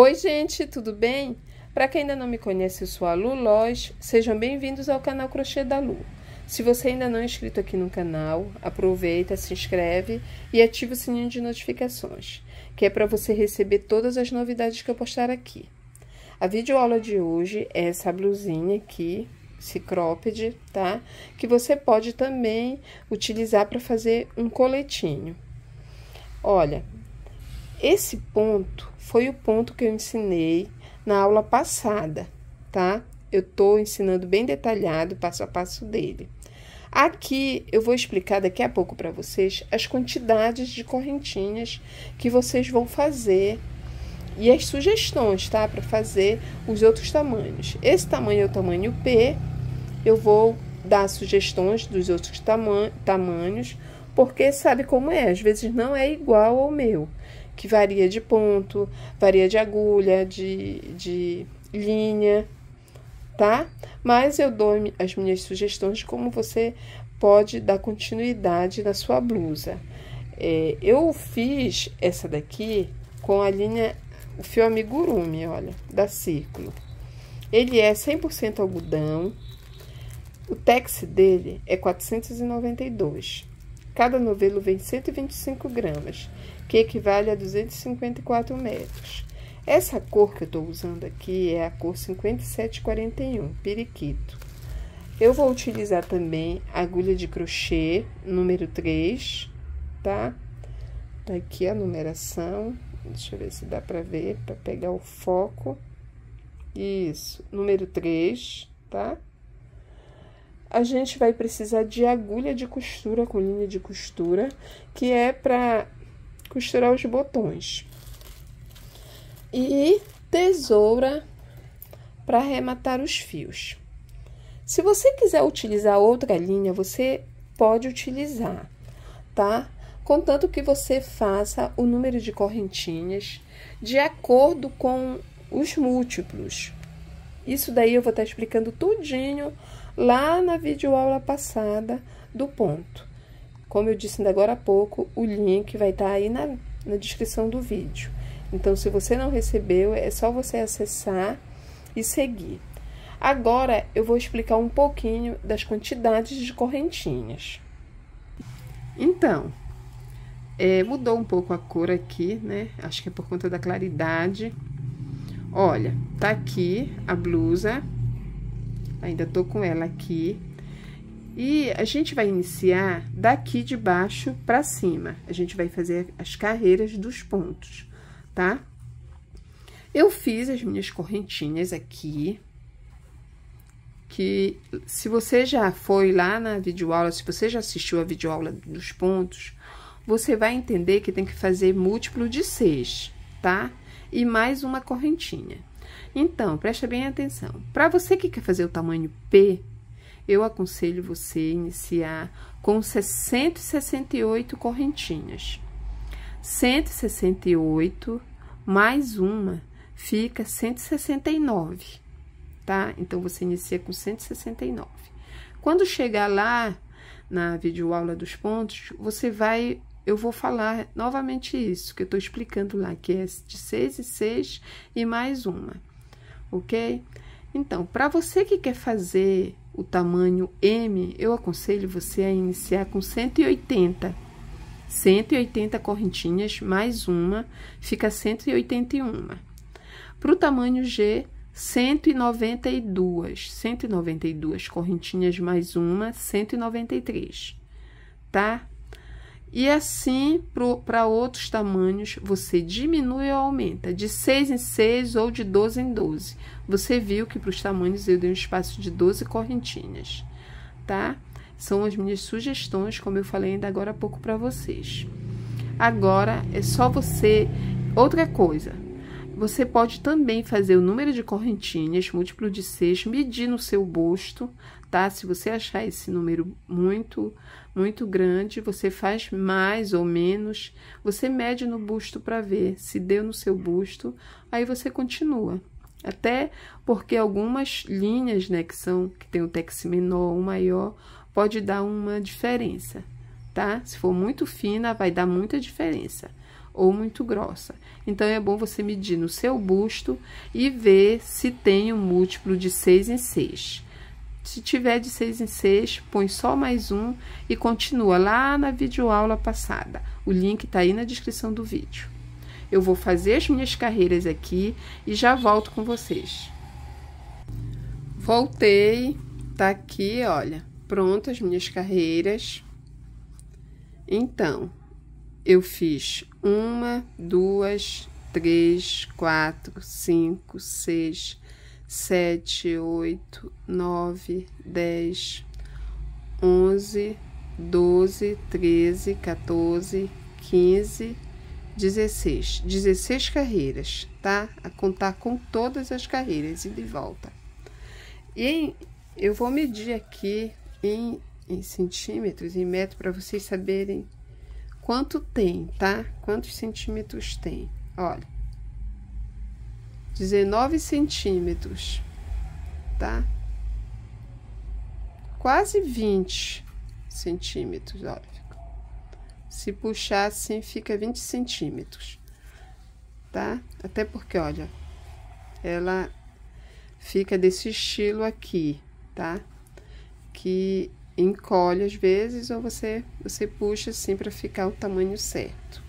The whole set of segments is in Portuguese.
Oi, gente, tudo bem? Para quem ainda não me conhece, eu sou a Lu Loz. Sejam bem-vindos ao canal Crochê da Lu. Se você ainda não é inscrito aqui no canal, aproveita, se inscreve e ativa o sininho de notificações, que é para você receber todas as novidades que eu postar aqui. A videoaula de hoje é essa blusinha aqui, esse cropped, tá? Que você pode também utilizar para fazer um coletinho. Olha, esse ponto foi o ponto que eu ensinei na aula passada, tá? Eu tô ensinando bem detalhado, passo a passo dele. Aqui eu vou explicar daqui a pouco para vocês as quantidades de correntinhas que vocês vão fazer e as sugestões, tá? Para fazer os outros tamanhos. Esse tamanho é o tamanho P. Eu vou dar sugestões dos outros tama tamanhos, porque sabe como é? Às vezes não é igual ao meu que varia de ponto, varia de agulha, de, de linha, tá? Mas eu dou as minhas sugestões de como você pode dar continuidade na sua blusa. É, eu fiz essa daqui com a linha, o fio amigurumi, olha, da Círculo. Ele é 100% algodão, o tex dele é 492. Cada novelo vem 125 gramas que equivale a 254 metros. Essa cor que eu estou usando aqui é a cor 5741, periquito. Eu vou utilizar também agulha de crochê número 3, tá? Tá aqui a numeração. Deixa eu ver se dá para ver, para pegar o foco. Isso, número 3, tá? A gente vai precisar de agulha de costura com linha de costura, que é para costurar os botões. E tesoura para arrematar os fios. Se você quiser utilizar outra linha, você pode utilizar, tá? Contanto que você faça o número de correntinhas de acordo com os múltiplos. Isso daí eu vou estar explicando tudinho lá na videoaula passada do ponto. Como eu disse ainda agora há pouco, o link vai estar tá aí na, na descrição do vídeo. Então, se você não recebeu, é só você acessar e seguir. Agora, eu vou explicar um pouquinho das quantidades de correntinhas. Então, é, mudou um pouco a cor aqui, né? Acho que é por conta da claridade. Olha, tá aqui a blusa. Ainda tô com ela aqui. E a gente vai iniciar daqui de baixo para cima. A gente vai fazer as carreiras dos pontos, tá? Eu fiz as minhas correntinhas aqui. Que se você já foi lá na videoaula, se você já assistiu a videoaula dos pontos, você vai entender que tem que fazer múltiplo de seis, tá? E mais uma correntinha. Então, presta bem atenção. Para você que quer fazer o tamanho P, eu aconselho você iniciar com 168 correntinhas. 168 mais uma fica 169, tá? Então, você inicia com 169. Quando chegar lá na videoaula dos pontos, você vai... Eu vou falar novamente isso, que eu tô explicando lá, que é de 6 e 6 e mais uma, ok? Então, para você que quer fazer o tamanho M, eu aconselho você a iniciar com 180. 180 correntinhas mais uma, fica 181. Para o tamanho G, 192. 192 correntinhas mais uma, 193, tá? E assim, para outros tamanhos, você diminui ou aumenta, de 6 em 6 ou de 12 em 12. Você viu que para os tamanhos eu dei um espaço de 12 correntinhas, tá? São as minhas sugestões, como eu falei ainda agora há pouco para vocês. Agora, é só você... Outra coisa, você pode também fazer o número de correntinhas, múltiplo de 6, medir no seu busto, tá? Se você achar esse número muito, muito grande, você faz mais ou menos, você mede no busto para ver se deu no seu busto, aí você continua. Até porque algumas linhas, né, que são que tem o tex menor ou maior, pode dar uma diferença, tá? Se for muito fina, vai dar muita diferença. ou muito grossa. Então, é bom você medir no seu busto e ver se tem um múltiplo de 6 em 6. Se tiver de 6 em 6, põe só mais um e continua lá na videoaula passada. O link está aí na descrição do vídeo. Eu vou fazer as minhas carreiras aqui e já volto com vocês. Voltei, tá aqui, olha, prontas as minhas carreiras. Então, eu fiz uma, duas, três, quatro, cinco, seis, sete, oito, nove, dez, onze, doze, treze, 14, 15, 16. 16 carreiras, tá? A contar com todas as carreiras e de volta. E eu vou medir aqui em, em centímetros, em metros, para vocês saberem quanto tem, tá? Quantos centímetros tem. Olha. 19 centímetros, tá? Quase 20 centímetros, olha. Se puxar assim, fica 20 centímetros, tá? Até porque, olha, ela fica desse estilo aqui, tá? Que encolhe às vezes ou você, você puxa assim para ficar o tamanho certo.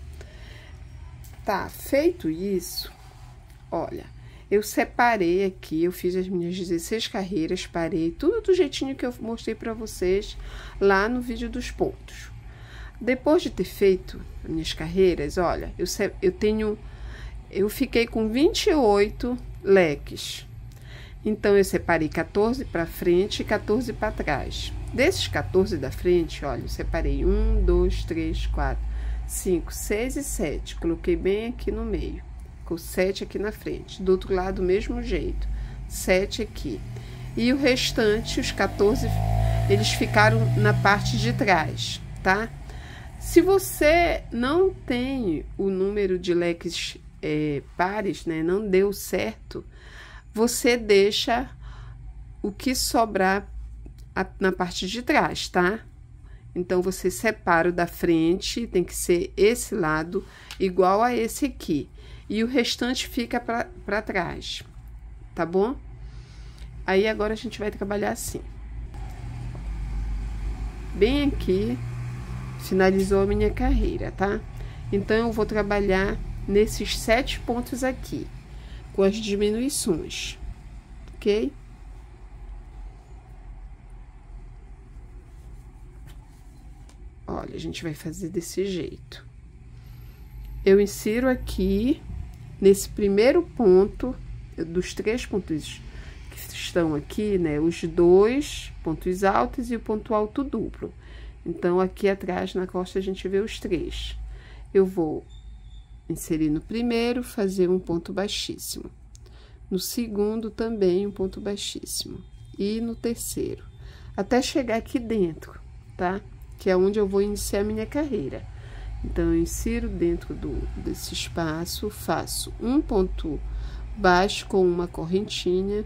Tá, feito isso, olha, eu separei aqui, eu fiz as minhas 16 carreiras, parei tudo do jeitinho que eu mostrei para vocês lá no vídeo dos pontos. Depois de ter feito as minhas carreiras, olha, eu, eu tenho, eu fiquei com 28 leques. Então, eu separei 14 para frente e 14 para trás. Desses 14 da frente, olha, eu separei 1, 2, 3, 4, 5, 6 e 7. Coloquei bem aqui no meio ficou 7 aqui na frente. Do outro lado, do mesmo jeito, 7 aqui. E o restante, os 14, eles ficaram na parte de trás, tá? Se você não tem o número de leques é, pares, né, não deu certo, você deixa o que sobrar a, na parte de trás, tá? Então, você separa o da frente, tem que ser esse lado igual a esse aqui e o restante fica para trás, tá bom? Aí agora a gente vai trabalhar assim. Bem aqui, finalizou a minha carreira, tá? Então, eu vou trabalhar nesses sete pontos aqui, com as diminuições, ok? Olha, a gente vai fazer desse jeito. Eu insiro aqui Nesse primeiro ponto, dos três pontos que estão aqui, né, os dois pontos altos e o ponto alto duplo. Então, aqui atrás, na costa, a gente vê os três. Eu vou inserir no primeiro, fazer um ponto baixíssimo. No segundo, também um ponto baixíssimo. E no terceiro. Até chegar aqui dentro, tá? Que é onde eu vou iniciar a minha carreira. Então, insiro dentro do, desse espaço, faço um ponto baixo com uma correntinha,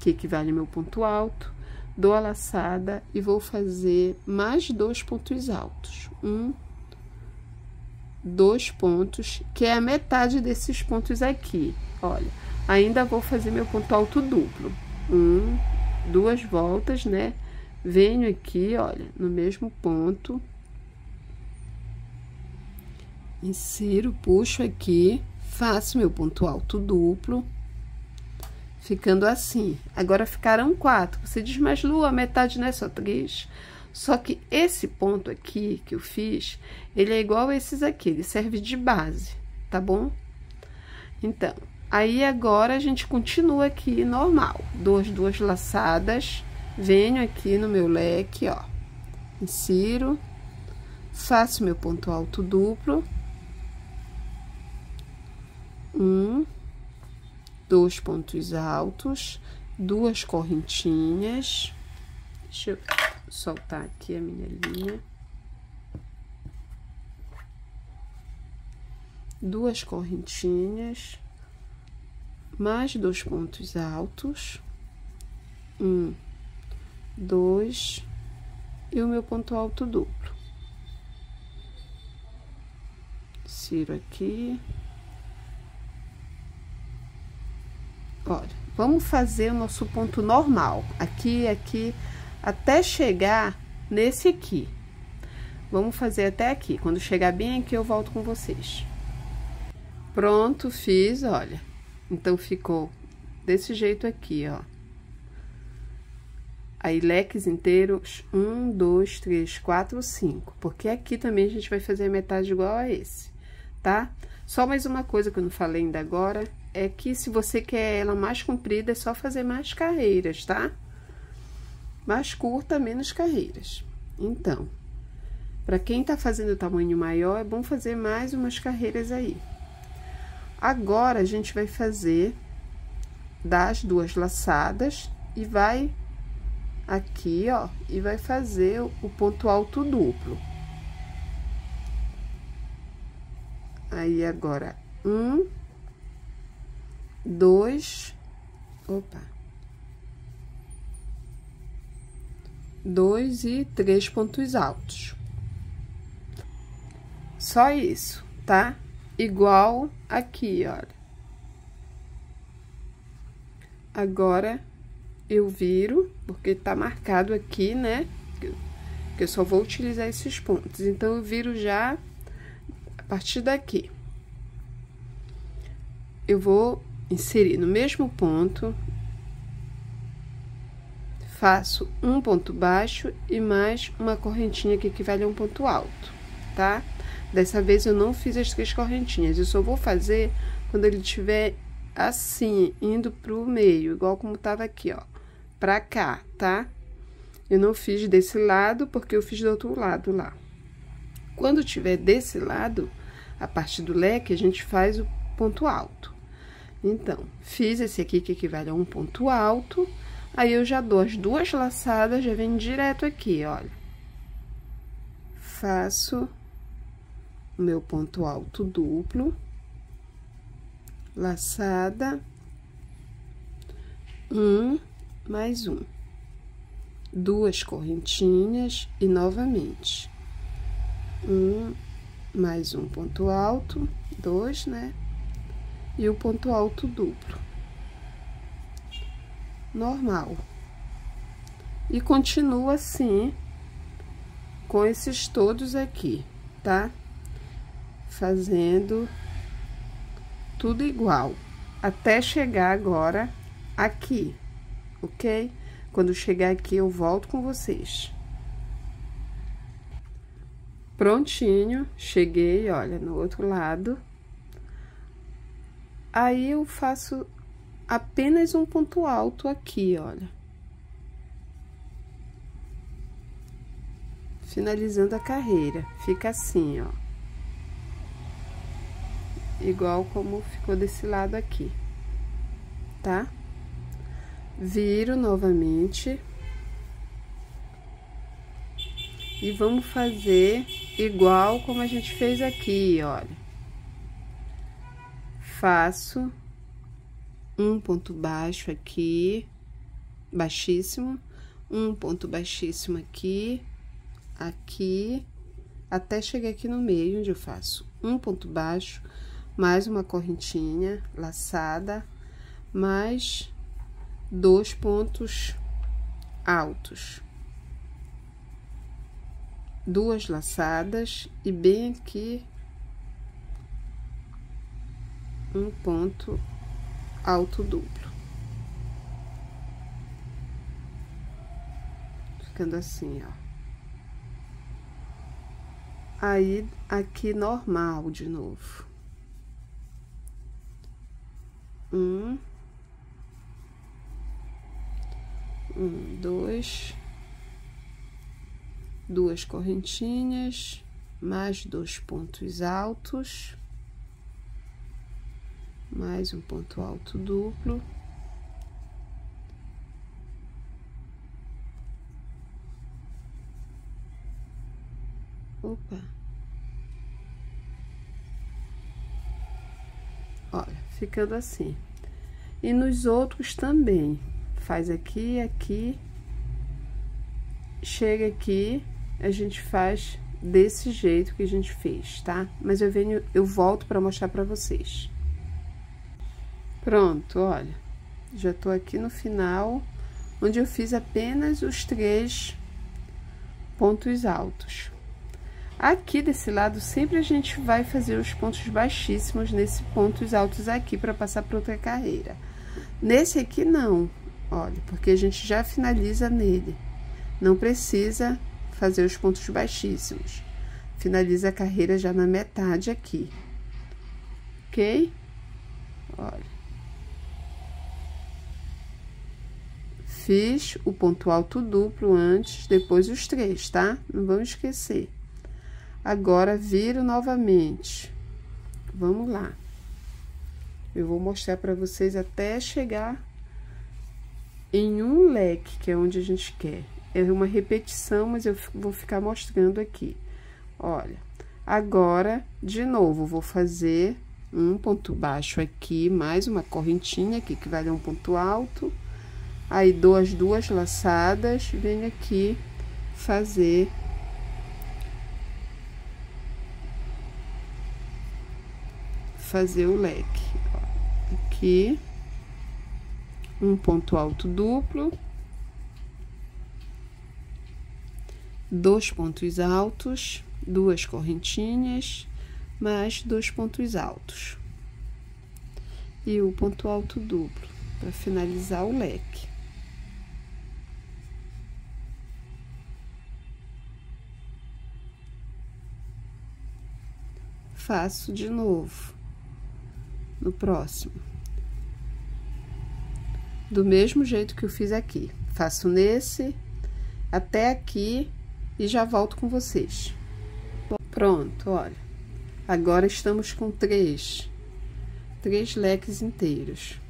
que equivale ao meu ponto alto, dou a laçada e vou fazer mais dois pontos altos. Um, dois pontos, que é a metade desses pontos aqui. Olha, ainda vou fazer meu ponto alto duplo. Um, duas voltas, né? Venho aqui, olha, no mesmo ponto insiro, puxo aqui, faço meu ponto alto duplo, ficando assim. Agora ficaram quatro. Você diz, mas Lu, a metade não é só três? Só que esse ponto aqui que eu fiz, ele é igual a esses aqui, ele serve de base, tá bom? Então, aí agora a gente continua aqui normal. Dou as duas laçadas, venho aqui no meu leque, ó, insiro, faço meu ponto alto duplo um, dois pontos altos, duas correntinhas. Deixa eu soltar aqui a minha linha. Duas correntinhas, mais dois pontos altos. Um, dois, e o meu ponto alto duplo. insiro aqui. Olha, vamos fazer o nosso ponto normal. Aqui, aqui, até chegar nesse aqui. Vamos fazer até aqui. Quando chegar bem aqui, eu volto com vocês. Pronto, fiz, olha. Então, ficou desse jeito aqui, ó. Aí, leques inteiros, um, dois, três, quatro, cinco. Porque aqui também a gente vai fazer metade igual a esse, tá? Só mais uma coisa que eu não falei ainda agora, é que se você quer ela mais comprida, é só fazer mais carreiras, tá? Mais curta, menos carreiras. Então, para quem tá fazendo tamanho maior, é bom fazer mais umas carreiras aí. Agora, a gente vai fazer das duas laçadas e vai aqui, ó, e vai fazer o ponto alto duplo. Aí, agora, um, dois, opa, dois e três pontos altos. Só isso, tá? Igual aqui, olha. Agora, eu viro, porque tá marcado aqui, né? Que eu só vou utilizar esses pontos. Então, eu viro já a partir daqui. Eu vou inserir no mesmo ponto, faço um ponto baixo e mais uma correntinha que equivale a um ponto alto, tá? Dessa vez eu não fiz as três correntinhas, eu só vou fazer quando ele estiver assim, indo pro meio, igual como tava aqui, ó pra cá, tá? Eu não fiz desse lado, porque eu fiz do outro lado lá. Quando tiver desse lado, a parte do leque, a gente faz o ponto alto. Então, fiz esse aqui que equivale a um ponto alto, aí eu já dou as duas laçadas, já vem direto aqui, olha. Faço o meu ponto alto duplo, laçada, um, mais um. Duas correntinhas e novamente. Um, mais um ponto alto, dois, né? E o ponto alto duplo. Normal. E continua assim, com esses todos aqui, tá? Fazendo tudo igual, até chegar agora aqui ok? Quando chegar aqui, eu volto com vocês. Prontinho, cheguei, olha, no outro lado. Aí, eu faço apenas um ponto alto aqui, olha. Finalizando a carreira, fica assim, ó. Igual como ficou desse lado aqui, tá? viro novamente. E vamos fazer igual como a gente fez aqui, olha. Faço um ponto baixo aqui, baixíssimo, um ponto baixíssimo aqui, aqui, até chegar aqui no meio, onde eu faço um ponto baixo, mais uma correntinha laçada, mais dois pontos altos, duas laçadas e bem aqui um ponto alto duplo. Ficando assim, ó. Aí, aqui normal de novo. Um um, dois, duas correntinhas, mais dois pontos altos, mais um ponto alto duplo. Opa. Olha, ficando assim. E nos outros também faz aqui, aqui, chega aqui, a gente faz desse jeito que a gente fez, tá? Mas eu venho, eu volto para mostrar para vocês. Pronto, olha. Já tô aqui no final, onde eu fiz apenas os três pontos altos. Aqui desse lado, sempre a gente vai fazer os pontos baixíssimos nesse pontos altos aqui para passar para outra carreira. Nesse aqui, não, olha, porque a gente já finaliza nele. Não precisa fazer os pontos baixíssimos. Finaliza a carreira já na metade aqui, ok? Olha. Fiz o ponto alto duplo antes, depois os três, tá? Não vamos esquecer. Agora, viro novamente. Vamos lá. Eu vou mostrar para vocês até chegar em um leque, que é onde a gente quer. É uma repetição, mas eu vou ficar mostrando aqui. Olha, agora, de novo, vou fazer um ponto baixo aqui, mais uma correntinha aqui, que vai dar um ponto alto. Aí, dou as duas laçadas, venho aqui fazer fazer o leque. Aqui, um ponto alto duplo, dois pontos altos, duas correntinhas, mais dois pontos altos. E o ponto alto duplo, para finalizar o leque. Faço de novo no próximo. Do mesmo jeito que eu fiz aqui. Faço nesse, até aqui, e já volto com vocês. Pronto, olha. Agora estamos com três, três leques inteiros.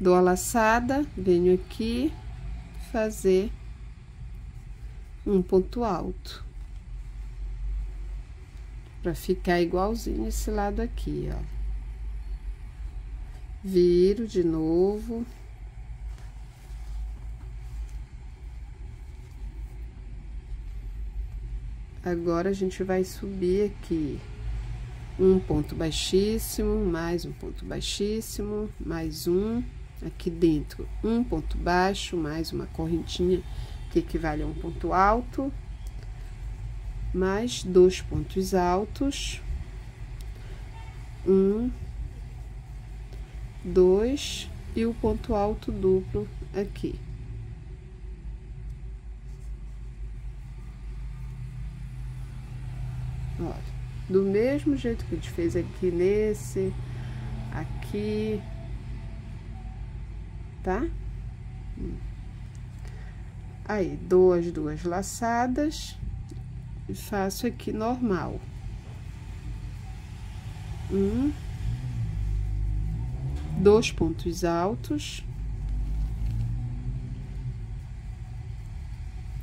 Dou a laçada, venho aqui fazer um ponto alto. Pra ficar igualzinho esse lado aqui, ó. Viro de novo. Agora, a gente vai subir aqui um ponto baixíssimo, mais um ponto baixíssimo, mais um, aqui dentro, um ponto baixo, mais uma correntinha que equivale a um ponto alto, mais dois pontos altos, um, dois e o ponto alto duplo aqui. Olha, do mesmo jeito que a gente fez aqui nesse, aqui, tá? Aí, dou as duas laçadas e faço aqui normal. Um, dois pontos altos,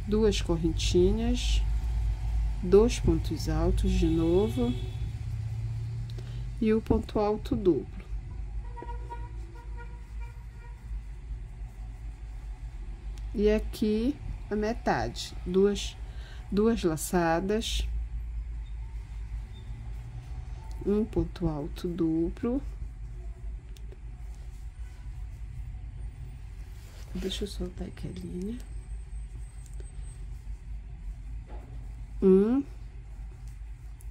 duas correntinhas, dois pontos altos de novo. E o ponto alto duplo. E aqui a metade, duas, duas laçadas, um ponto alto duplo. Deixa eu soltar aqui a linha. um,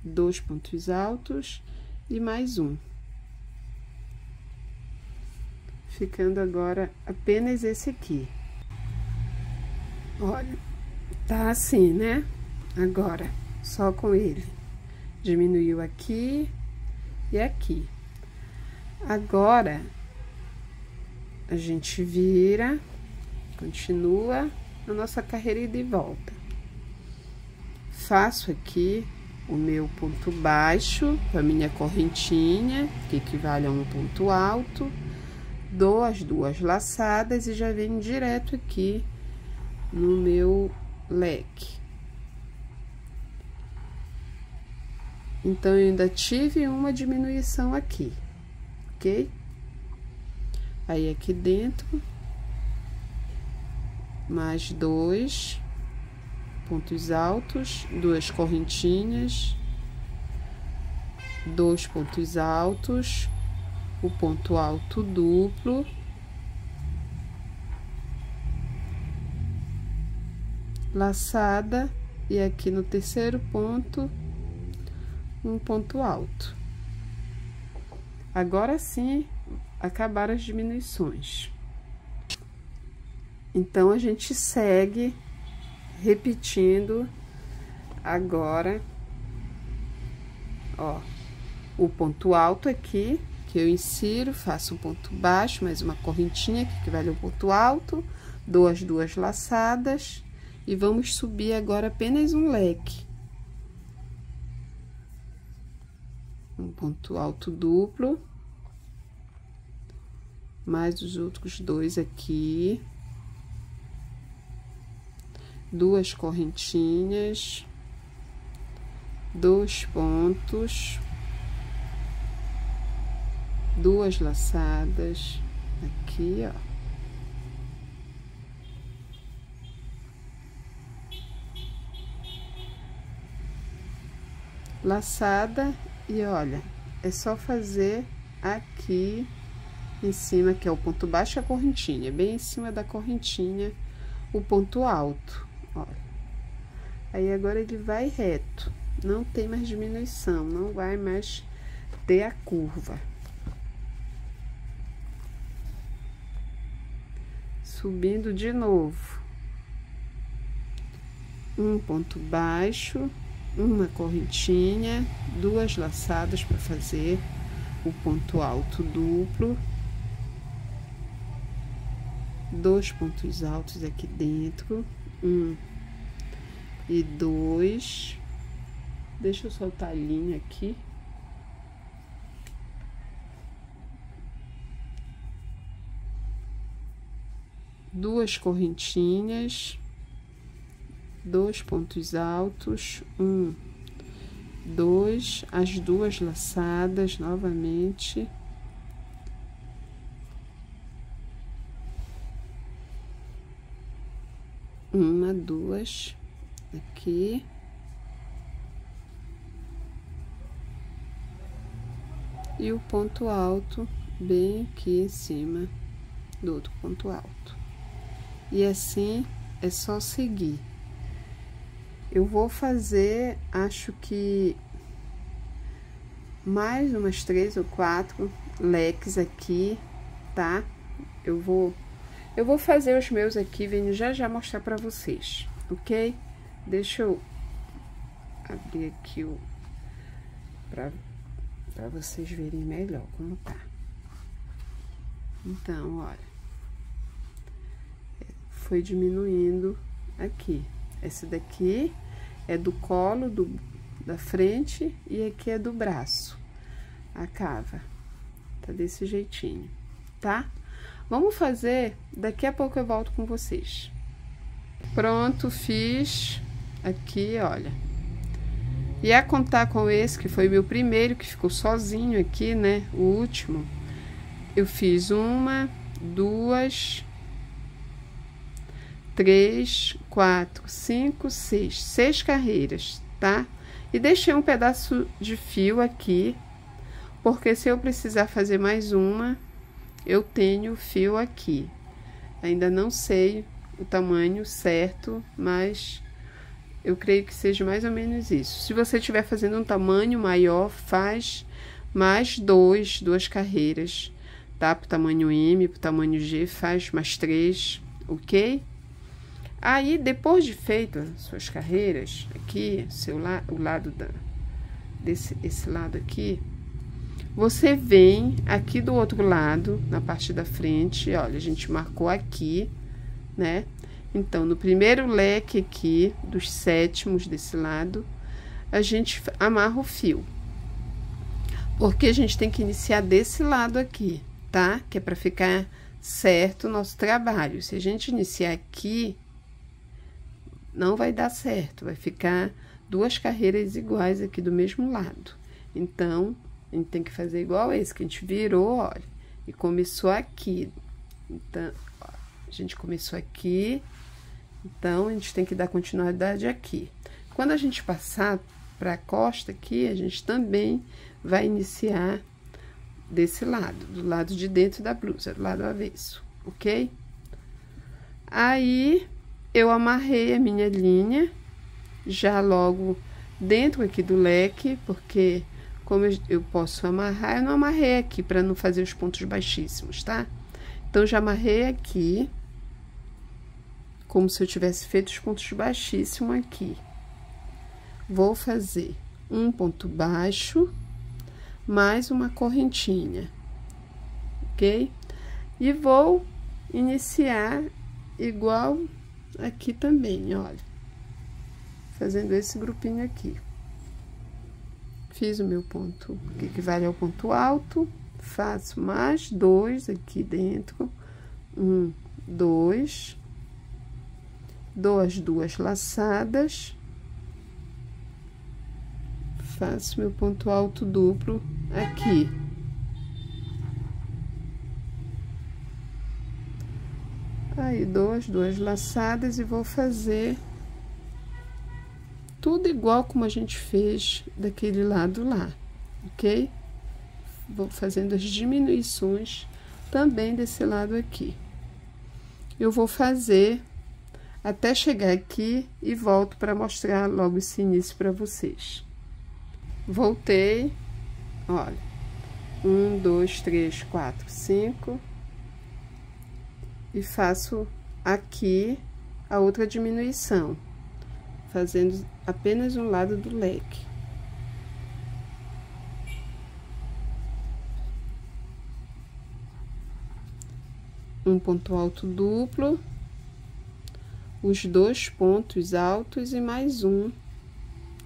dois pontos altos e mais um. Ficando agora apenas esse aqui. Olha, tá assim, né? Agora, só com ele. Diminuiu aqui e aqui. Agora, a gente vira, continua a nossa carreira de volta faço aqui o meu ponto baixo, a minha correntinha, que equivale a um ponto alto, dou as duas laçadas e já venho direto aqui no meu leque. Então, eu ainda tive uma diminuição aqui, ok? Aí, aqui dentro, mais dois pontos altos, duas correntinhas, dois pontos altos, o ponto alto duplo, laçada e aqui no terceiro ponto um ponto alto. Agora sim, acabaram as diminuições. Então, a gente segue repetindo agora, ó, o ponto alto aqui, que eu insiro, faço um ponto baixo, mais uma correntinha aqui, que vale um ponto alto, dou as duas laçadas e vamos subir agora apenas um leque. Um ponto alto duplo, mais os outros dois aqui. Duas correntinhas, dois pontos, duas laçadas aqui, ó. Laçada e olha, é só fazer aqui em cima, que é o ponto baixo, a correntinha, bem em cima da correntinha, o ponto alto, olha. Aí, agora ele vai reto, não tem mais diminuição, não vai mais ter a curva. Subindo de novo. Um ponto baixo uma correntinha, duas laçadas para fazer o ponto alto duplo, dois pontos altos aqui dentro, um e dois. Deixa eu soltar a linha aqui. Duas correntinhas dois pontos altos, um, dois, as duas laçadas novamente. Uma, duas, aqui. E o ponto alto bem aqui em cima do outro ponto alto. E assim é só seguir. Eu vou fazer, acho que mais umas três ou quatro leques aqui, tá? Eu vou, eu vou fazer os meus aqui, venho já já mostrar pra vocês, ok? Deixa eu abrir aqui o... pra, pra vocês verem melhor como tá. Então, olha. Foi diminuindo aqui. Esse daqui é do colo do, da frente e aqui é do braço. A cava. Tá desse jeitinho, tá? Vamos fazer, daqui a pouco eu volto com vocês. Pronto, fiz aqui, olha. E a contar com esse, que foi meu primeiro, que ficou sozinho aqui, né? O último. Eu fiz uma, duas, três, quatro, cinco, seis, seis carreiras, tá? E deixei um pedaço de fio aqui, porque se eu precisar fazer mais uma, eu tenho fio aqui. Ainda não sei o tamanho certo, mas eu creio que seja mais ou menos isso. Se você estiver fazendo um tamanho maior, faz mais dois, duas carreiras, tá? Pro tamanho M, pro tamanho G, faz mais três, ok? Aí, depois de feito suas carreiras, aqui, seu la o lado da, desse esse lado aqui, você vem aqui do outro lado, na parte da frente, olha, a gente marcou aqui, né? Então, no primeiro leque aqui, dos sétimos desse lado, a gente amarra o fio. Porque a gente tem que iniciar desse lado aqui, tá? Que é para ficar certo o nosso trabalho. Se a gente iniciar aqui, não vai dar certo, vai ficar duas carreiras iguais aqui do mesmo lado. Então, a gente tem que fazer igual esse, que a gente virou, olha, e começou aqui. Então, ó, a gente começou aqui Então, a gente tem que dar continuidade aqui. Quando a gente passar para a costa aqui, a gente também vai iniciar desse lado, do lado de dentro da blusa, do lado avesso, ok? Aí, eu amarrei a minha linha, já logo dentro aqui do leque, porque como eu posso amarrar, eu não amarrei aqui para não fazer os pontos baixíssimos, tá? Então, já amarrei aqui, como se eu tivesse feito os pontos baixíssimos aqui. Vou fazer um ponto baixo, mais uma correntinha, ok? E vou iniciar igual aqui também, olha. Fazendo esse grupinho aqui. Fiz o meu ponto que equivale ao ponto alto, faço mais dois aqui dentro, um, dois, dou as duas laçadas, faço meu ponto alto duplo aqui. Aí, dou as duas laçadas e vou fazer tudo igual como a gente fez daquele lado lá, ok? Vou fazendo as diminuições também desse lado aqui. Eu vou fazer até chegar aqui e volto para mostrar logo esse início para vocês. Voltei, olha, um, dois, três, quatro, cinco, e faço aqui a outra diminuição fazendo apenas um lado do leque. Um ponto alto duplo, os dois pontos altos e mais um,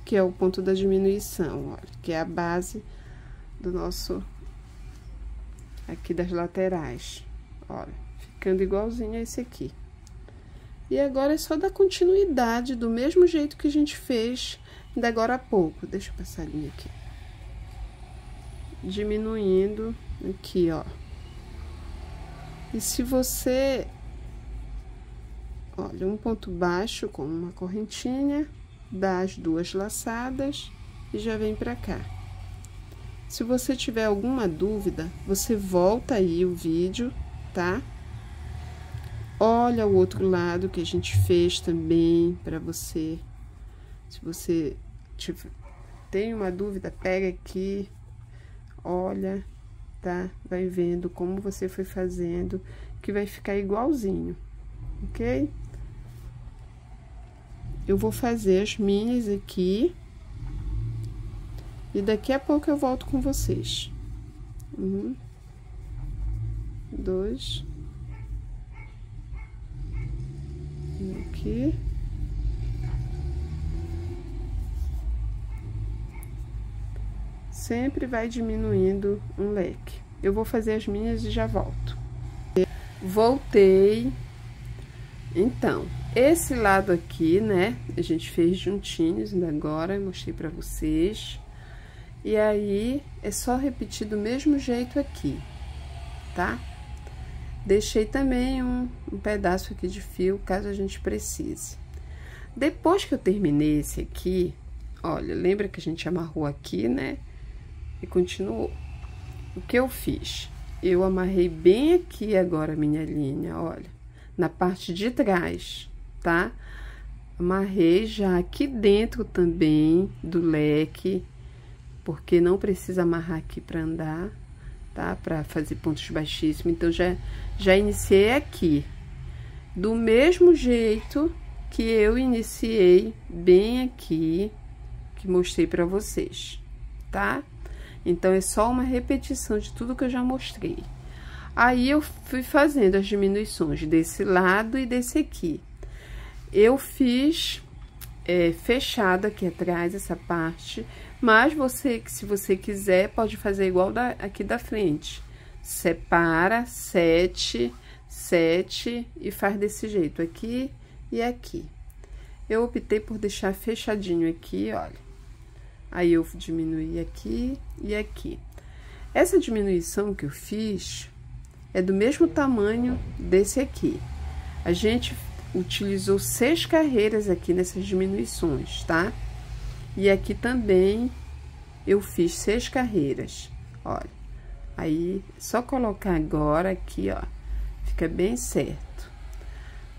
que é o ponto da diminuição, olha, que é a base do nosso, aqui das laterais, olha, ficando igualzinho a esse aqui. E agora é só dar continuidade do mesmo jeito que a gente fez ainda agora há pouco. Deixa eu passar a linha aqui. Diminuindo aqui, ó. E se você... Olha, um ponto baixo com uma correntinha, dá as duas laçadas e já vem pra cá. Se você tiver alguma dúvida, você volta aí o vídeo, tá? Olha o outro lado que a gente fez também para você. Se você tiver, tem uma dúvida, pega aqui, olha, tá? Vai vendo como você foi fazendo, que vai ficar igualzinho, ok? Eu vou fazer as minhas aqui. E daqui a pouco eu volto com vocês. Um, dois, aqui. Sempre vai diminuindo um leque. Eu vou fazer as minhas e já volto. Voltei. Então, esse lado aqui, né, a gente fez juntinhos ainda agora, mostrei pra vocês. E aí, é só repetir do mesmo jeito aqui, tá? Deixei também um, um pedaço aqui de fio, caso a gente precise. Depois que eu terminei esse aqui, olha, lembra que a gente amarrou aqui, né? E continuou. O que eu fiz? Eu amarrei bem aqui agora a minha linha, olha, na parte de trás, tá? Amarrei já aqui dentro também do leque, porque não precisa amarrar aqui para andar, tá? Para fazer pontos baixíssimos. Então, já, já iniciei aqui. Do mesmo jeito que eu iniciei bem aqui, que mostrei para vocês, tá? Então, é só uma repetição de tudo que eu já mostrei. Aí, eu fui fazendo as diminuições desse lado e desse aqui. Eu fiz é, fechado aqui atrás, essa parte, mas você, se você quiser, pode fazer igual da, aqui da frente. Separa sete, sete e faz desse jeito, aqui e aqui. Eu optei por deixar fechadinho aqui, olha. Aí, eu diminuí aqui e aqui. Essa diminuição que eu fiz é do mesmo tamanho desse aqui. A gente utilizou seis carreiras aqui nessas diminuições, tá? E aqui também eu fiz seis carreiras, olha. Aí, só colocar agora aqui, ó, fica bem certo.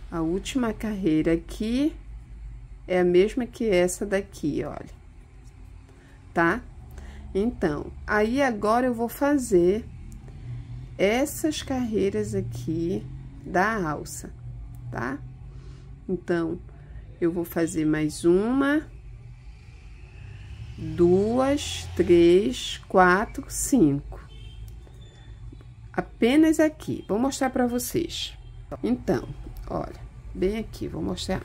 A última carreira aqui é a mesma que essa daqui, olha. Tá? Então, aí agora eu vou fazer essas carreiras aqui da alça, tá? Então, eu vou fazer mais uma, duas, três, quatro, cinco. Apenas aqui. Vou mostrar para vocês. Então, olha, bem aqui, vou mostrar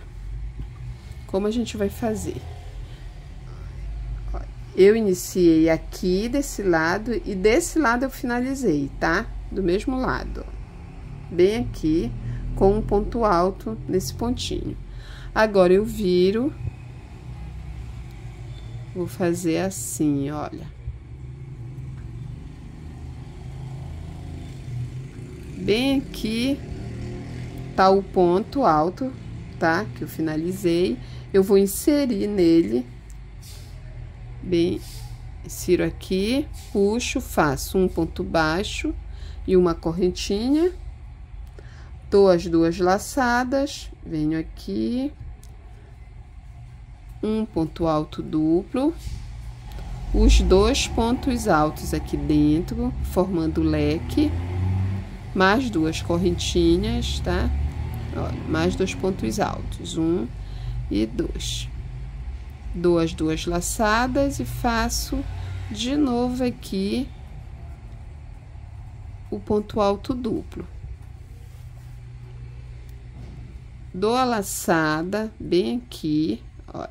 como a gente vai fazer. Eu iniciei aqui desse lado e desse lado eu finalizei, tá? Do mesmo lado, bem aqui, com um ponto alto nesse pontinho. Agora, eu viro, vou fazer assim, olha. Bem aqui tá o ponto alto, tá? Que eu finalizei. Eu vou inserir nele, bem, insiro aqui, puxo, faço um ponto baixo e uma correntinha. Dou as duas laçadas, venho aqui, um ponto alto duplo, os dois pontos altos aqui dentro, formando o leque, mais duas correntinhas, tá? Mais dois pontos altos, um e dois. Dou as duas laçadas e faço de novo aqui o ponto alto duplo. Dou a laçada bem aqui, olha,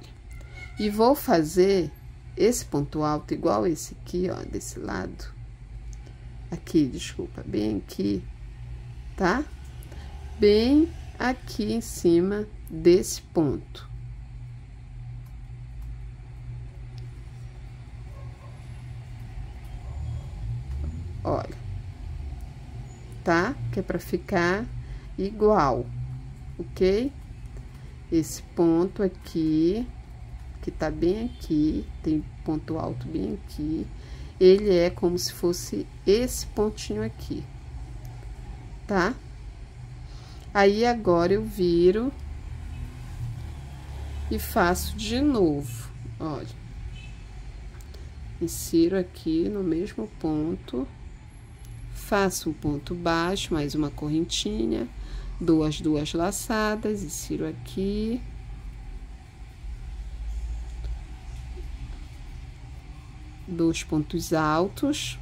e vou fazer esse ponto alto igual esse aqui, ó, desse lado. Aqui, desculpa, bem aqui, tá? Bem aqui em cima desse ponto. Olha, tá? Que é para ficar igual, ok? Esse ponto aqui, que tá bem aqui, tem ponto alto bem aqui, ele é como se fosse esse pontinho aqui, tá? Aí, agora, eu viro e faço de novo, olha. Insiro aqui no mesmo ponto faço um ponto baixo, mais uma correntinha, dou as duas laçadas, insiro aqui. Dois pontos altos.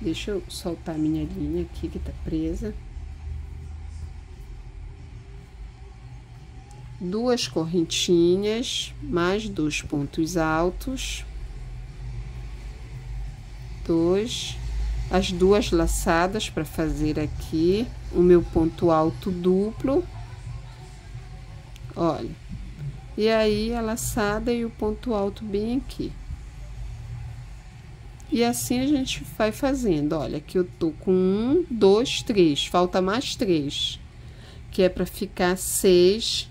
Deixa eu soltar minha linha aqui que tá presa. Duas correntinhas, mais dois pontos altos dois, as duas laçadas para fazer aqui o meu ponto alto duplo. Olha, e aí a laçada e o ponto alto bem aqui. E assim a gente vai fazendo. Olha, aqui eu tô com um, dois, três, falta mais três, que é para ficar seis.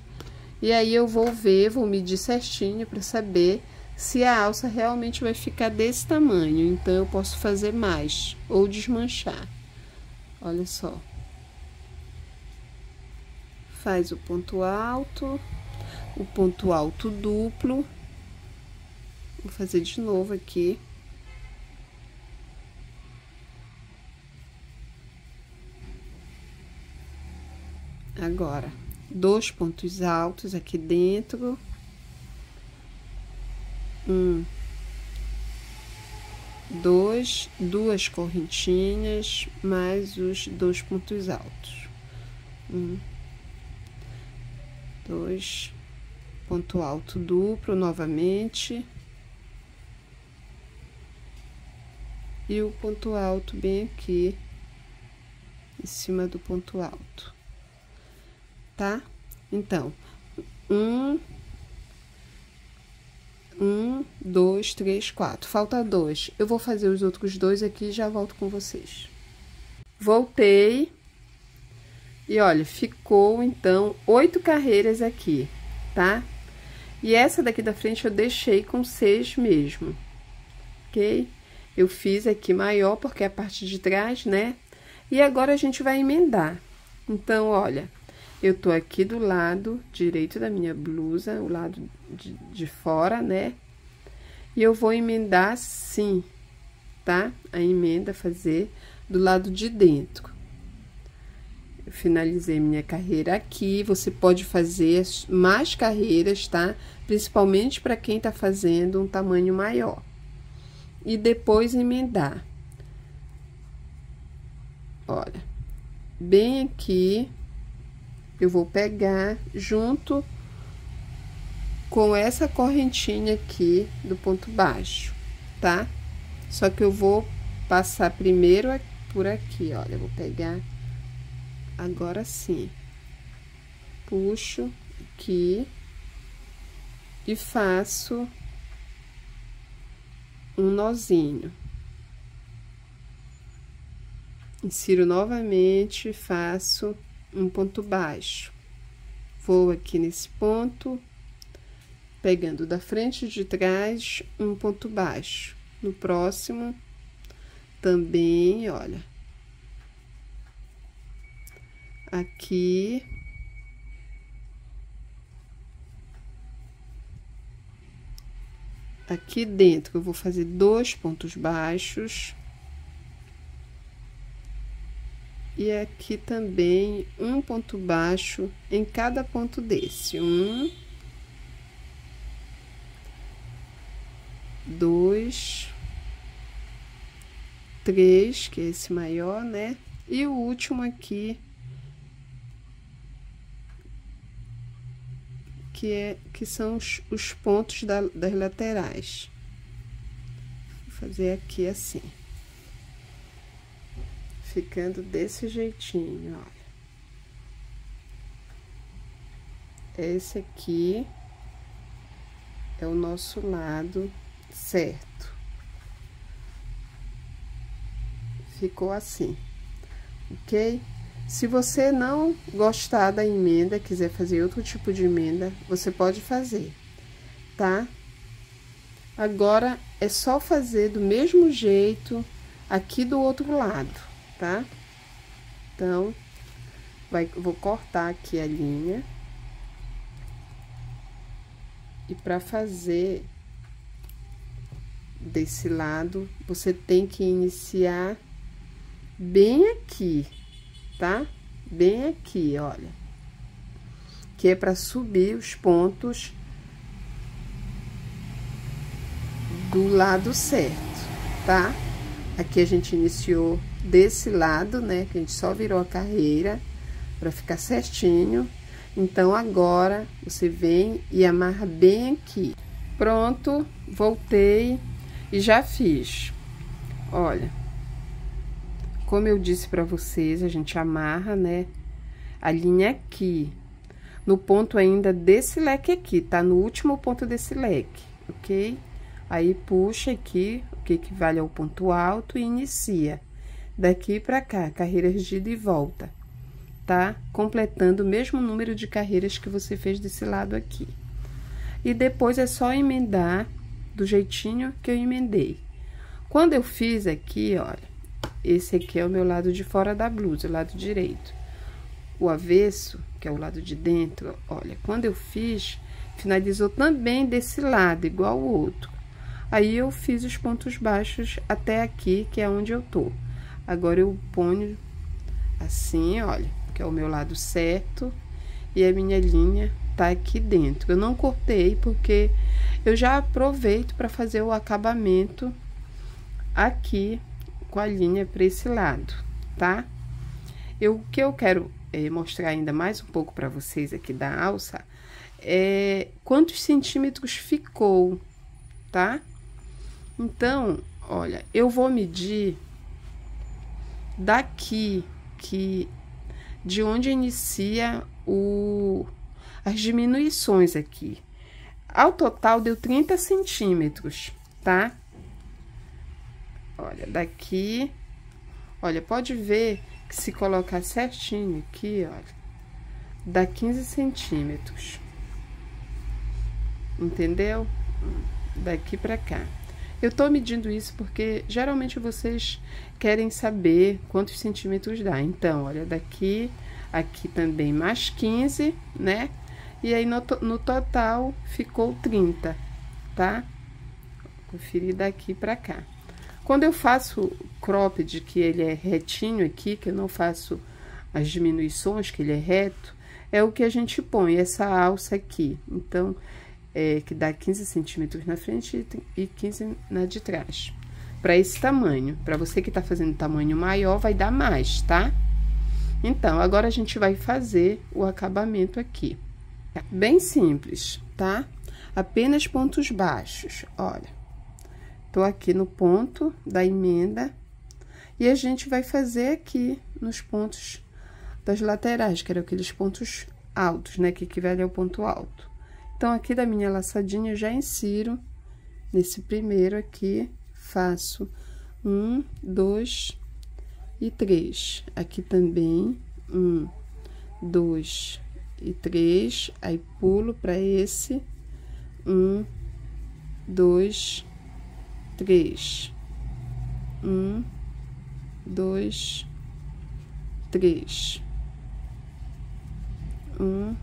E aí eu vou ver, vou medir certinho para saber se a alça realmente vai ficar desse tamanho, então eu posso fazer mais ou desmanchar. Olha só. Faz o ponto alto, o ponto alto duplo. Vou fazer de novo aqui. Agora, dois pontos altos aqui dentro um, dois, duas correntinhas, mais os dois pontos altos. Um, dois, ponto alto duplo novamente. E o ponto alto bem aqui, em cima do ponto alto, tá? Então, um, um, dois, três, quatro. Falta dois. Eu vou fazer os outros dois aqui e já volto com vocês. Voltei. E olha, ficou então oito carreiras aqui, tá? E essa daqui da frente eu deixei com seis mesmo, ok? Eu fiz aqui maior porque é a parte de trás, né? E agora a gente vai emendar. Então, olha, eu tô aqui do lado direito da minha blusa, o lado de, de fora, né? E eu vou emendar assim, tá? A emenda fazer do lado de dentro. Eu finalizei minha carreira aqui, você pode fazer mais carreiras, tá? Principalmente para quem tá fazendo um tamanho maior. E depois emendar. Olha, bem aqui, eu vou pegar junto com essa correntinha aqui do ponto baixo, tá? Só que eu vou passar primeiro por aqui, olha, eu vou pegar agora sim. Puxo aqui e faço um nozinho. Insiro novamente, faço um ponto baixo. Vou aqui nesse ponto, pegando da frente de trás um ponto baixo. No próximo, também, olha. Aqui. Aqui dentro, eu vou fazer dois pontos baixos. E aqui também um ponto baixo em cada ponto desse. Um. Dois três, que é esse maior, né? E o último aqui, que, é, que são os, os pontos da, das laterais. Vou fazer aqui assim. Ficando desse jeitinho, olha. Esse aqui é o nosso lado certo. ficou assim, ok? Se você não gostar da emenda, quiser fazer outro tipo de emenda, você pode fazer, tá? Agora, é só fazer do mesmo jeito aqui do outro lado, tá? Então, vai, vou cortar aqui a linha. E para fazer desse lado, você tem que iniciar bem aqui, tá? Bem aqui, olha. Que é para subir os pontos do lado certo, tá? Aqui a gente iniciou desse lado, né? Que a gente só virou a carreira para ficar certinho. Então, agora, você vem e amarra bem aqui. Pronto, voltei e já fiz. Olha, como eu disse para vocês, a gente amarra, né, a linha aqui, no ponto ainda desse leque aqui, tá? No último ponto desse leque, ok? Aí, puxa aqui, o que equivale ao ponto alto e inicia. Daqui pra cá, carreiras de ida e volta, tá? Completando o mesmo número de carreiras que você fez desse lado aqui. E depois é só emendar do jeitinho que eu emendei. Quando eu fiz aqui, olha, esse aqui é o meu lado de fora da blusa, o lado direito. O avesso, que é o lado de dentro, olha, quando eu fiz, finalizou também desse lado, igual o outro. Aí, eu fiz os pontos baixos até aqui, que é onde eu tô. Agora, eu ponho assim, olha, que é o meu lado certo, e a minha linha tá aqui dentro. Eu não cortei, porque eu já aproveito para fazer o acabamento aqui com a linha para esse lado, tá? Eu, o que eu quero é, mostrar ainda mais um pouco para vocês aqui da alça é quantos centímetros ficou, tá? Então, olha, eu vou medir daqui, que de onde inicia o, as diminuições aqui. Ao total, deu 30 centímetros, tá? Olha, daqui, olha, pode ver que se colocar certinho aqui, olha, dá 15 centímetros. Entendeu? Daqui pra cá. Eu tô medindo isso porque geralmente vocês querem saber quantos centímetros dá. Então, olha, daqui, aqui também mais 15, né? E aí, no, no total, ficou 30, tá? Conferir daqui pra cá. Quando eu faço cropped, que ele é retinho aqui, que eu não faço as diminuições, que ele é reto, é o que a gente põe, essa alça aqui. Então, é, que dá 15 centímetros na frente e 15 na de trás. Para esse tamanho. Para você que tá fazendo tamanho maior, vai dar mais, tá? Então, agora a gente vai fazer o acabamento aqui. Bem simples, tá? Apenas pontos baixos, olha. Tô aqui no ponto da emenda e a gente vai fazer aqui nos pontos das laterais, que eram aqueles pontos altos, né? Que equivale ao ponto alto. Então, aqui da minha laçadinha, já insiro nesse primeiro aqui, faço um, dois e três. Aqui também, um, dois e três, aí pulo para esse, um, dois, três. Um, dois, três. Um,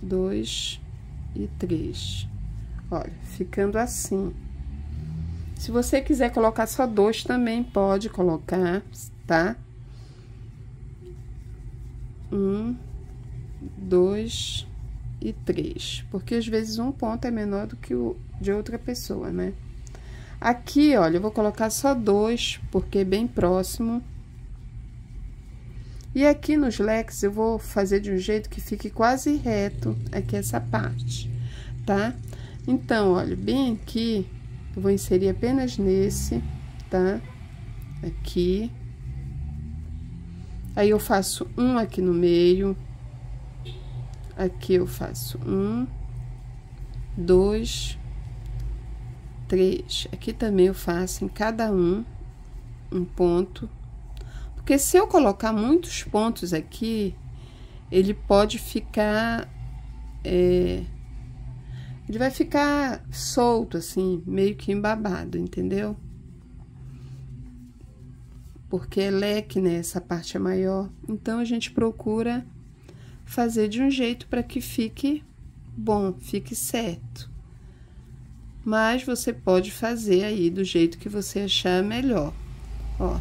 dois e três. Olha, ficando assim. Se você quiser colocar só dois, também pode colocar, tá? Um, dois e três. Porque às vezes um ponto é menor do que o de outra pessoa, né? Aqui, olha, eu vou colocar só dois, porque é bem próximo. E aqui nos leques eu vou fazer de um jeito que fique quase reto aqui essa parte, tá? Então, olha, bem aqui, eu vou inserir apenas nesse, tá? Aqui. Aí, eu faço um aqui no meio. Aqui eu faço um, dois, três. Aqui também eu faço em cada um um ponto. Porque se eu colocar muitos pontos aqui, ele pode ficar... É, ele vai ficar solto, assim, meio que embabado, entendeu? Porque é leque, né? Essa parte é maior. Então, a gente procura fazer de um jeito para que fique bom, fique certo mas você pode fazer aí do jeito que você achar melhor, ó.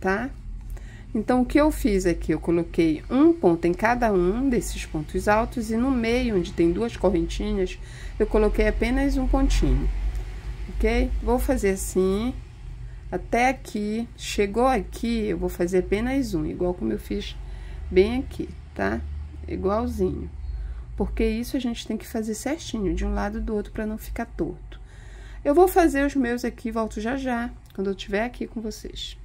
Tá? Então, o que eu fiz aqui, eu coloquei um ponto em cada um desses pontos altos e no meio, onde tem duas correntinhas, eu coloquei apenas um pontinho, ok? Vou fazer assim, até aqui, chegou aqui, eu vou fazer apenas um, igual como eu fiz bem aqui, tá? Igualzinho porque isso a gente tem que fazer certinho, de um lado do outro, para não ficar torto. Eu vou fazer os meus aqui, volto já já, quando eu estiver aqui com vocês.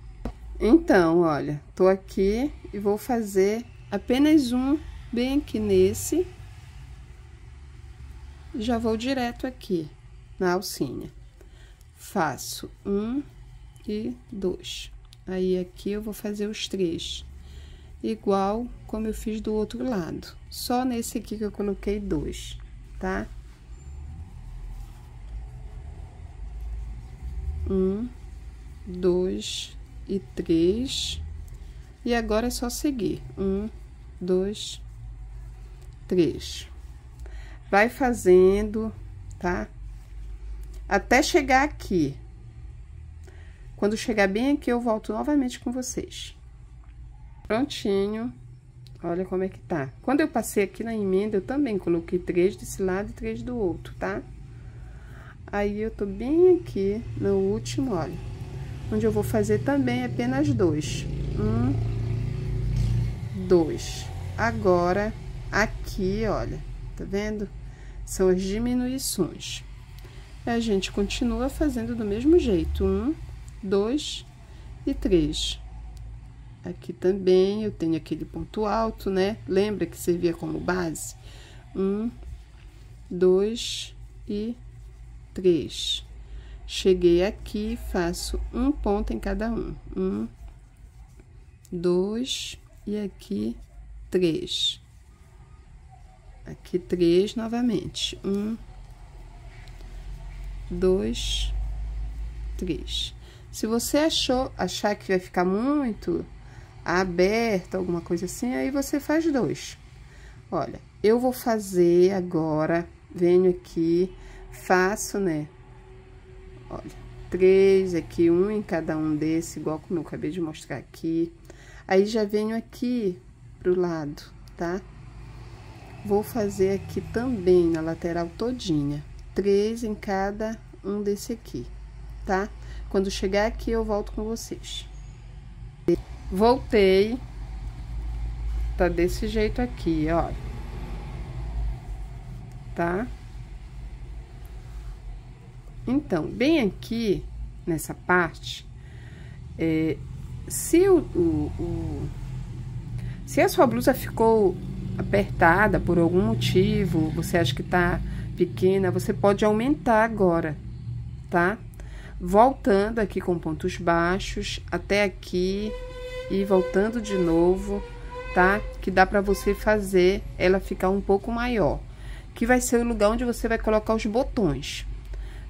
Então, olha, tô aqui e vou fazer apenas um bem aqui nesse. Já vou direto aqui na alcinha. Faço um e dois. Aí, aqui eu vou fazer os três igual como eu fiz do outro lado. Só nesse aqui que eu coloquei dois, tá? Um, dois e três. E agora é só seguir. Um, dois, três. Vai fazendo, tá? Até chegar aqui. Quando chegar bem aqui, eu volto novamente com vocês. Prontinho. Olha como é que tá. Quando eu passei aqui na emenda, eu também coloquei três desse lado e três do outro, tá? Aí, eu tô bem aqui no último, olha. Onde eu vou fazer também apenas dois. Um, dois. Agora, aqui, olha, tá vendo? São as diminuições. A gente continua fazendo do mesmo jeito. Um, dois e três. Aqui também eu tenho aquele ponto alto, né? Lembra que servia como base? Um, dois e três. Cheguei aqui, faço um ponto em cada um. Um, dois e aqui três. Aqui três novamente. Um, dois, três. Se você achou, achar que vai ficar muito aberto, alguma coisa assim, aí você faz dois. Olha, eu vou fazer agora, venho aqui, faço, né? Olha, três aqui, um em cada um desse, igual como eu acabei de mostrar aqui. Aí, já venho aqui pro lado, tá? Vou fazer aqui também na lateral todinha, três em cada um desse aqui, tá? Quando chegar aqui, eu volto com vocês. Voltei. Tá desse jeito aqui, ó. Tá? Então, bem aqui, nessa parte, é, se o, o, o, se a sua blusa ficou apertada por algum motivo, você acha que tá pequena, você pode aumentar agora, tá? Voltando aqui com pontos baixos até aqui e voltando de novo, tá? Que dá para você fazer ela ficar um pouco maior, que vai ser o lugar onde você vai colocar os botões.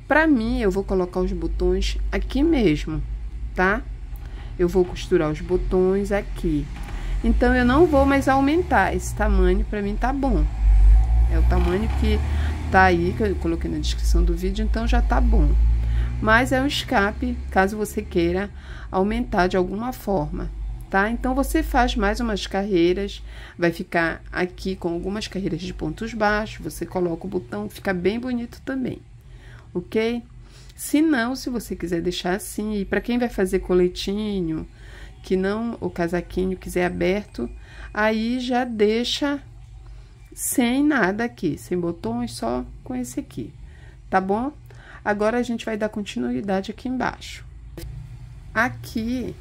Para mim, eu vou colocar os botões aqui mesmo, tá? Eu vou costurar os botões aqui. Então, eu não vou mais aumentar. Esse tamanho, para mim, tá bom. É o tamanho que tá aí, que eu coloquei na descrição do vídeo, então já tá bom. Mas é um escape, caso você queira aumentar de alguma forma, tá? Então, você faz mais umas carreiras, vai ficar aqui com algumas carreiras de pontos baixos, você coloca o botão, fica bem bonito também, ok? Se não, se você quiser deixar assim, e para quem vai fazer coletinho, que não o casaquinho quiser aberto, aí já deixa sem nada aqui, sem botões, só com esse aqui, tá bom? Agora, a gente vai dar continuidade aqui embaixo. Aqui,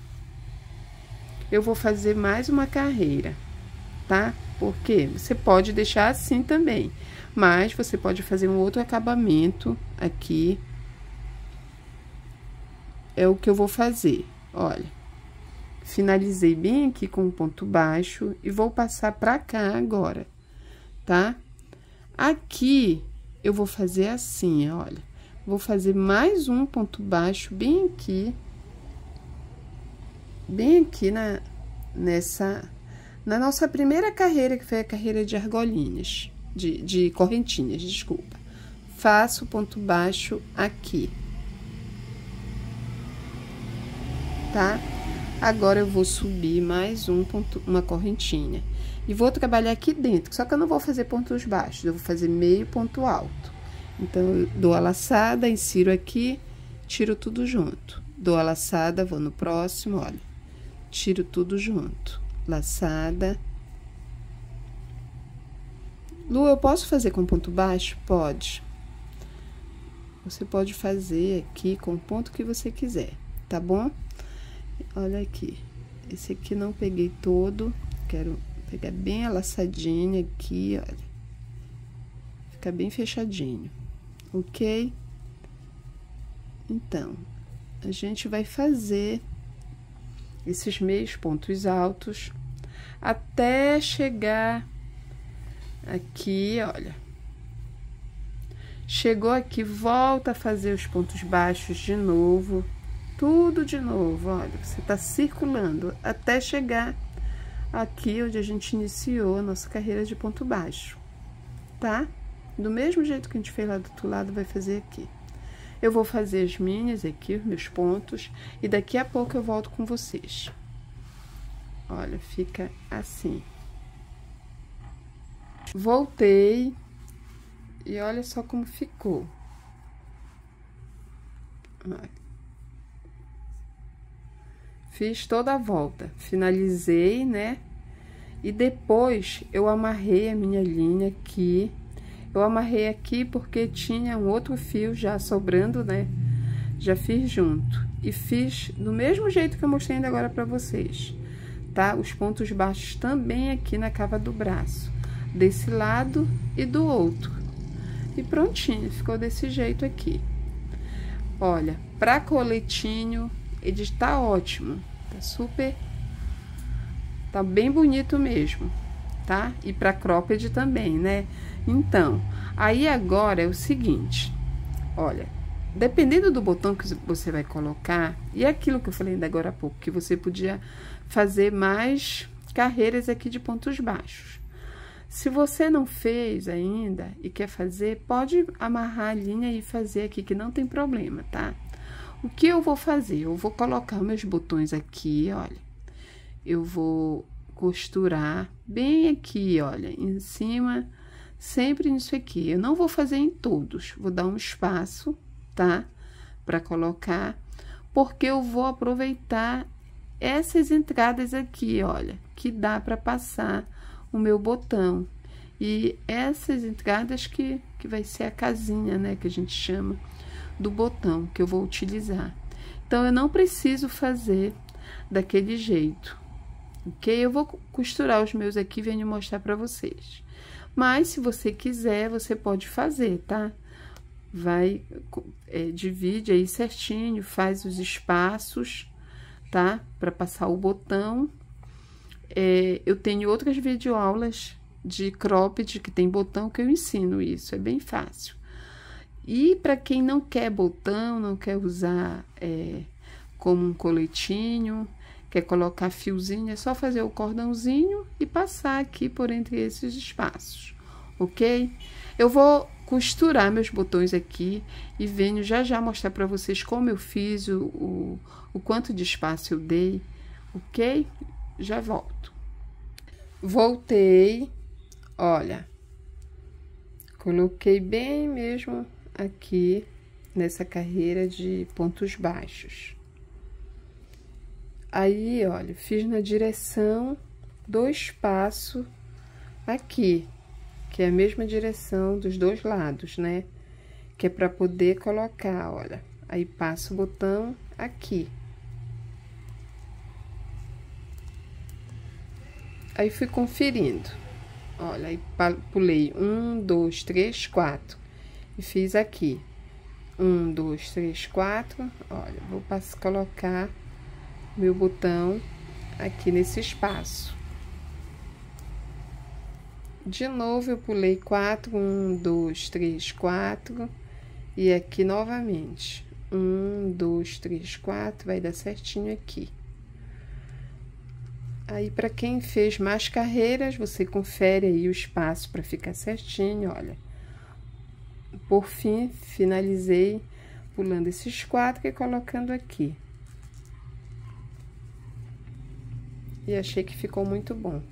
eu vou fazer mais uma carreira, tá? Porque você pode deixar assim também, mas você pode fazer um outro acabamento aqui. É o que eu vou fazer, olha. Finalizei bem aqui com um ponto baixo e vou passar pra cá agora, tá? Aqui, eu vou fazer assim, olha. Vou fazer mais um ponto baixo bem aqui bem aqui na, nessa, na nossa primeira carreira, que foi a carreira de argolinhas, de, de correntinhas, desculpa. Faço ponto baixo aqui. Tá? Agora, eu vou subir mais um ponto, uma correntinha. E vou trabalhar aqui dentro, só que eu não vou fazer pontos baixos, eu vou fazer meio ponto alto. Então, dou a laçada, insiro aqui, tiro tudo junto. Dou a laçada, vou no próximo, olha tiro tudo junto. Laçada. Lu, eu posso fazer com ponto baixo? Pode. Você pode fazer aqui com o ponto que você quiser, tá bom? Olha aqui. Esse aqui não peguei todo. Quero pegar bem a laçadinha aqui, olha. Fica bem fechadinho, ok? Então, a gente vai fazer esses meios pontos altos até chegar aqui, olha. Chegou aqui, volta a fazer os pontos baixos de novo, tudo de novo, olha, você tá circulando até chegar aqui onde a gente iniciou a nossa carreira de ponto baixo, tá? Do mesmo jeito que a gente fez lá do outro lado, vai fazer aqui. Eu vou fazer as minhas aqui, meus pontos, e daqui a pouco eu volto com vocês. Olha, fica assim. Voltei e olha só como ficou. Fiz toda a volta, finalizei, né? E depois eu amarrei a minha linha aqui eu amarrei aqui porque tinha um outro fio já sobrando, né? Já fiz junto. E fiz do mesmo jeito que eu mostrei ainda agora pra vocês, tá? Os pontos baixos também aqui na cava do braço. Desse lado e do outro. E prontinho, ficou desse jeito aqui. Olha, para coletinho, ele está ótimo. Tá super... Tá bem bonito mesmo, tá? E para cropped também, né? Então, aí agora é o seguinte. Olha, dependendo do botão que você vai colocar, e é aquilo que eu falei ainda agora há pouco, que você podia fazer mais carreiras aqui de pontos baixos. Se você não fez ainda e quer fazer, pode amarrar a linha e fazer aqui, que não tem problema, tá? O que eu vou fazer? Eu vou colocar meus botões aqui, olha. Eu vou costurar bem aqui, olha, em cima, sempre nisso aqui. Eu não vou fazer em todos, vou dar um espaço, tá? Para colocar, porque eu vou aproveitar essas entradas aqui, olha, que dá para passar o meu botão. E essas entradas que, que vai ser a casinha, né, que a gente chama do botão que eu vou utilizar. Então, eu não preciso fazer daquele jeito, ok? Eu vou costurar os meus aqui e venho mostrar para vocês. Mas, se você quiser, você pode fazer, tá? Vai, é, divide aí certinho, faz os espaços, tá? Para passar o botão é, eu tenho outras videoaulas de cropped que tem botão que eu ensino isso, é bem fácil. E para quem não quer botão, não quer usar é, como um coletinho, quer colocar fiozinho, é só fazer o cordãozinho e passar aqui por entre esses espaços, ok? Eu vou costurar meus botões aqui e venho já já mostrar para vocês como eu fiz, o, o, o quanto de espaço eu dei, ok? já volto. Voltei, olha, coloquei bem mesmo aqui nessa carreira de pontos baixos. Aí, olha, fiz na direção do espaço aqui, que é a mesma direção dos dois lados, né? Que é para poder colocar, olha. Aí, passo o botão aqui. Aí fui conferindo. Olha, aí pulei um, dois, três, quatro. E fiz aqui. Um, dois, três, quatro. Olha, vou colocar meu botão aqui nesse espaço. De novo, eu pulei quatro, um, dois, três, quatro. E aqui novamente. Um, dois, três, quatro. Vai dar certinho aqui. Aí, para quem fez mais carreiras, você confere aí o espaço para ficar certinho, olha. Por fim, finalizei pulando esses quatro e colocando aqui. E achei que ficou muito bom.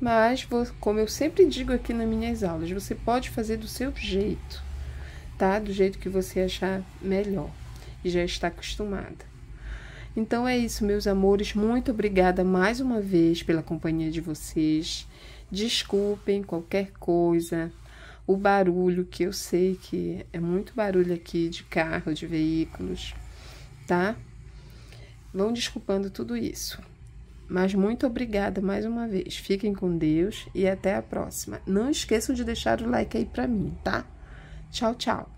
Mas, como eu sempre digo aqui nas minhas aulas, você pode fazer do seu jeito, tá? Do jeito que você achar melhor e já está acostumada. Então é isso, meus amores. Muito obrigada mais uma vez pela companhia de vocês. Desculpem qualquer coisa, o barulho, que eu sei que é muito barulho aqui de carro, de veículos, tá? Vão desculpando tudo isso. Mas muito obrigada mais uma vez. Fiquem com Deus e até a próxima. Não esqueçam de deixar o like aí pra mim, tá? Tchau, tchau.